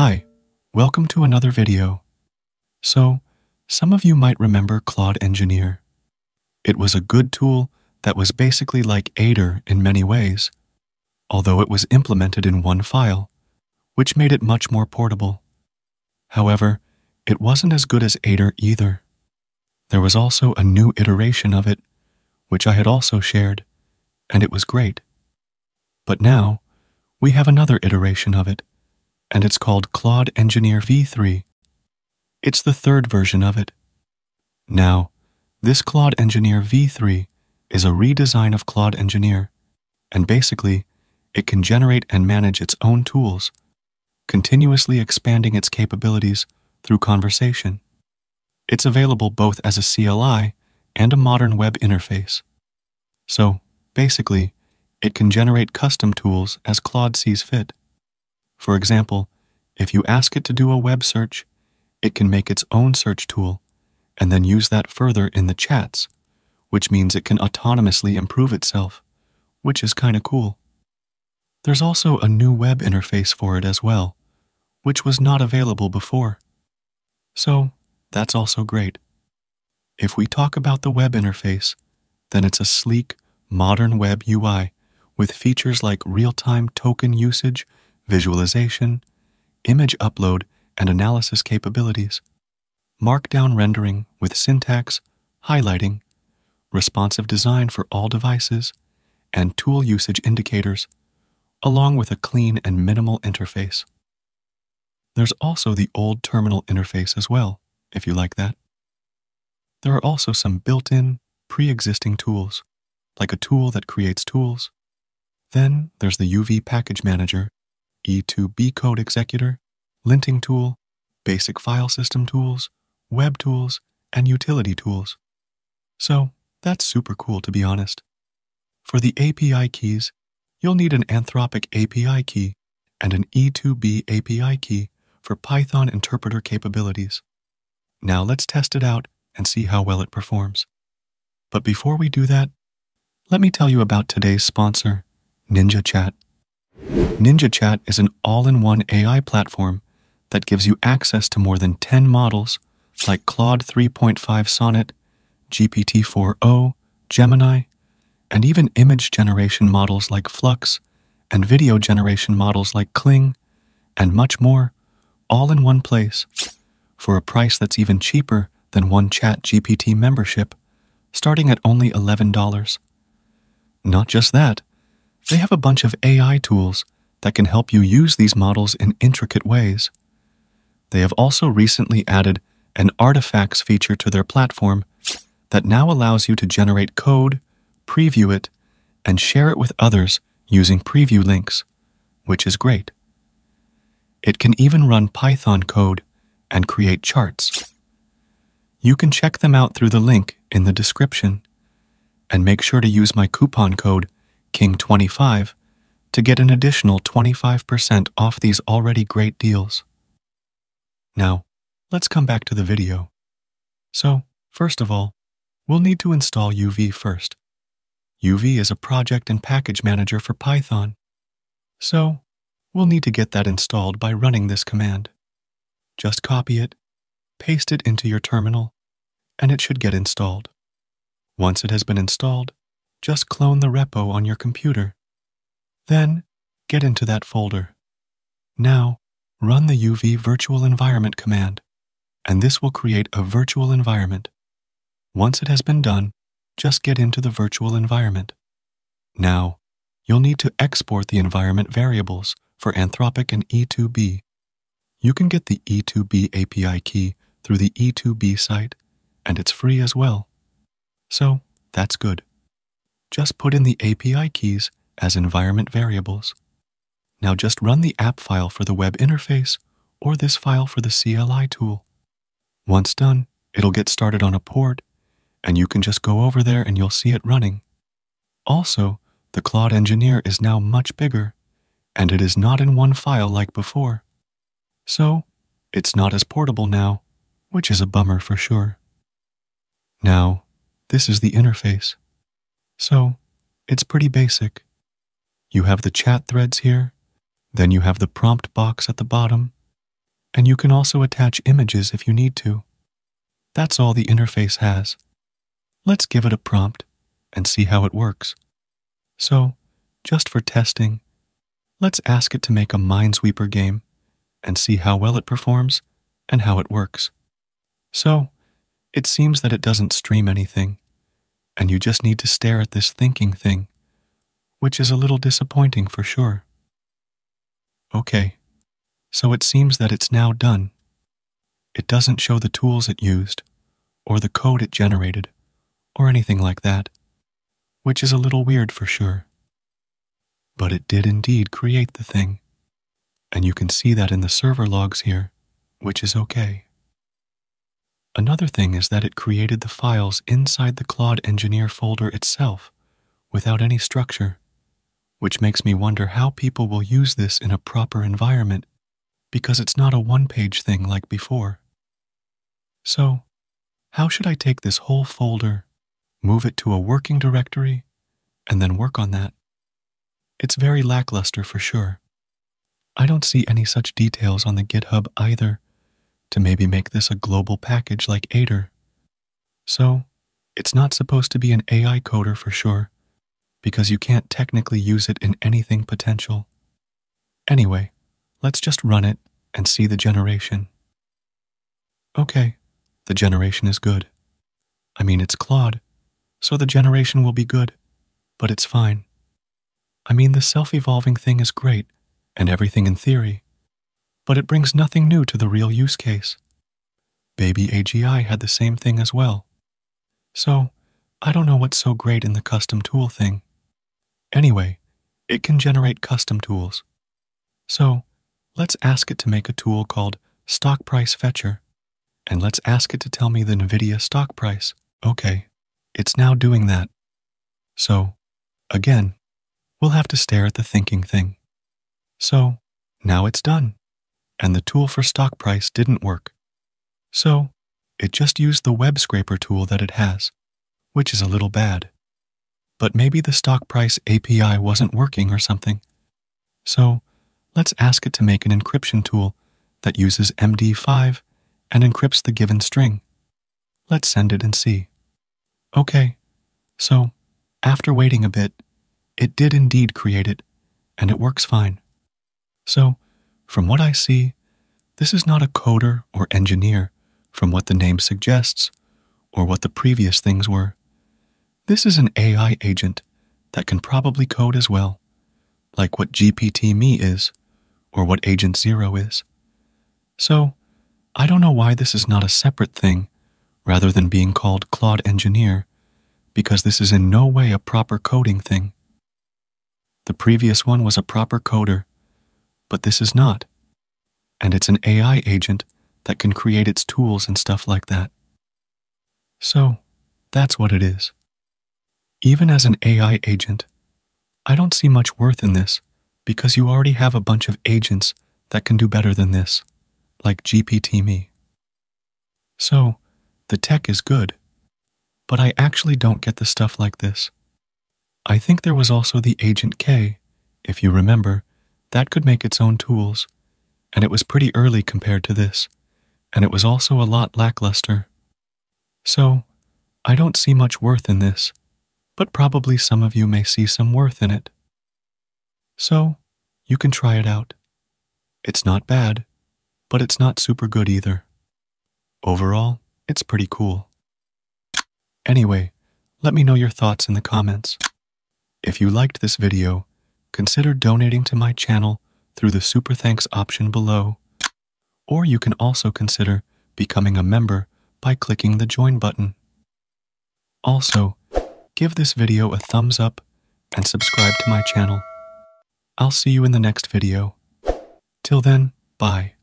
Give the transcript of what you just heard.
Hi, welcome to another video. So, some of you might remember Claude Engineer. It was a good tool that was basically like Aider in many ways, although it was implemented in one file, which made it much more portable. However, it wasn't as good as Aider either. There was also a new iteration of it, which I had also shared, and it was great. But now, we have another iteration of it, and it's called Claude Engineer v3. It's the third version of it. Now, this Claude Engineer v3 is a redesign of Claude Engineer, and basically, it can generate and manage its own tools, continuously expanding its capabilities through conversation. It's available both as a CLI and a modern web interface. So, basically, it can generate custom tools as Claude sees fit. For example, if you ask it to do a web search, it can make its own search tool and then use that further in the chats, which means it can autonomously improve itself, which is kind of cool. There's also a new web interface for it as well, which was not available before. So, that's also great. If we talk about the web interface, then it's a sleek, modern web UI with features like real-time token usage, visualization, image upload, and analysis capabilities, markdown rendering with syntax, highlighting, responsive design for all devices, and tool usage indicators, along with a clean and minimal interface. There's also the old terminal interface as well, if you like that. There are also some built-in, pre-existing tools, like a tool that creates tools. Then there's the UV Package Manager, E2B Code Executor, linting tool, basic file system tools, web tools, and utility tools. So that's super cool to be honest. For the API keys, you'll need an Anthropic API key and an E2B API key for Python interpreter capabilities. Now let's test it out and see how well it performs. But before we do that, let me tell you about today's sponsor, NinjaChat. NinjaChat is an all-in-one AI platform that gives you access to more than 10 models like Claude 3.5 Sonnet, GPT-4o, Gemini, and even image generation models like Flux and video generation models like Kling, and much more, all in one place, for a price that's even cheaper than one ChatGPT membership, starting at only $11. Not just that, they have a bunch of AI tools that can help you use these models in intricate ways. They have also recently added an artifacts feature to their platform that now allows you to generate code, preview it, and share it with others using preview links, which is great. It can even run Python code and create charts. You can check them out through the link in the description. And make sure to use my coupon code KING25 to get an additional 25% off these already great deals. Now, let's come back to the video. So, first of all, we'll need to install UV first. UV is a project and package manager for Python. So, we'll need to get that installed by running this command. Just copy it, paste it into your terminal, and it should get installed. Once it has been installed, just clone the repo on your computer. Then, get into that folder. Now, run the UV virtual environment command, and this will create a virtual environment. Once it has been done, just get into the virtual environment. Now, you'll need to export the environment variables for Anthropic and E2B. You can get the E2B API key through the E2B site, and it's free as well. So, that's good. Just put in the API keys as environment variables. Now just run the app file for the web interface or this file for the CLI tool. Once done, it'll get started on a port, and you can just go over there and you'll see it running. Also, the Claude Engineer is now much bigger, and it is not in one file like before. So, it's not as portable now, which is a bummer for sure. Now, this is the interface. So, it's pretty basic. You have the chat threads here, then you have the prompt box at the bottom, And you can also attach images if you need to. That's all the interface has. Let's give it a prompt and see how it works. So, just for testing, let's ask it to make a Minesweeper game and see how well it performs and how it works. So, it seems that it doesn't stream anything, and you just need to stare at this thinking thing, which is a little disappointing for sure. Okay, so it seems that it's now done. It doesn't show the tools it used, or the code it generated, or anything like that, which is a little weird for sure. But it did indeed create the thing, and you can see that in the server logs here, which is okay. Another thing is that it created the files inside the Claude Engineer folder itself, without any structure, which makes me wonder how people will use this in a proper environment, because it's not a one-page thing like before. So, how should I take this whole folder, move it to a working directory, and then work on that? It's very lackluster for sure. I don't see any such details on the GitHub either to maybe make this a global package like Aider. So, it's not supposed to be an AI coder for sure, because you can't technically use it in anything potential. Anyway, let's just run it and see the generation. Okay, the generation is good. I mean, it's Claude, so the generation will be good, but it's fine. I mean, the self evolving thing is great, and everything in theory, but it brings nothing new to the real use case. BabyAGI had the same thing as well. So, I don't know what's so great in the custom tool thing. Anyway, it can generate custom tools. So, let's ask it to make a tool called Stock Price Fetcher, and let's ask it to tell me the NVIDIA stock price. Okay, it's now doing that. So, again, we'll have to stare at the thinking thing. So, now it's done and the tool for stock price didn't work. So, it just used the web scraper tool that it has, which is a little bad. But maybe the stock price API wasn't working or something. So, let's ask it to make an encryption tool that uses MD5 and encrypts the given string. Let's send it and see. Okay, so after waiting a bit, it did indeed create it, and it works fine. So, from what I see, this is not a coder or engineer from what the name suggests or what the previous things were. This is an AI agent that can probably code as well, like what gptme is or what Agent Zero is. So, I don't know why this is not a separate thing rather than being called Claude Engineer, because this is in no way a proper coding thing. The previous one was a proper coder but this is not. And it's an AI agent that can create its tools and stuff like that. So, that's what it is. Even as an AI agent, I don't see much worth in this because you already have a bunch of agents that can do better than this, like gptme. So, the tech is good, but I actually don't get the stuff like this. I think there was also the Agent K, if you remember, that could make its own tools, and it was pretty early compared to this, and it was also a lot lackluster. So, I don't see much worth in this, but probably some of you may see some worth in it. So, you can try it out. It's not bad, but it's not super good either. Overall, it's pretty cool. Anyway, let me know your thoughts in the comments. If you liked this video, consider donating to my channel through the Super Thanks option below. Or you can also consider becoming a member by clicking the Join button. Also, give this video a thumbs up and subscribe to my channel. I'll see you in the next video. Till then, bye.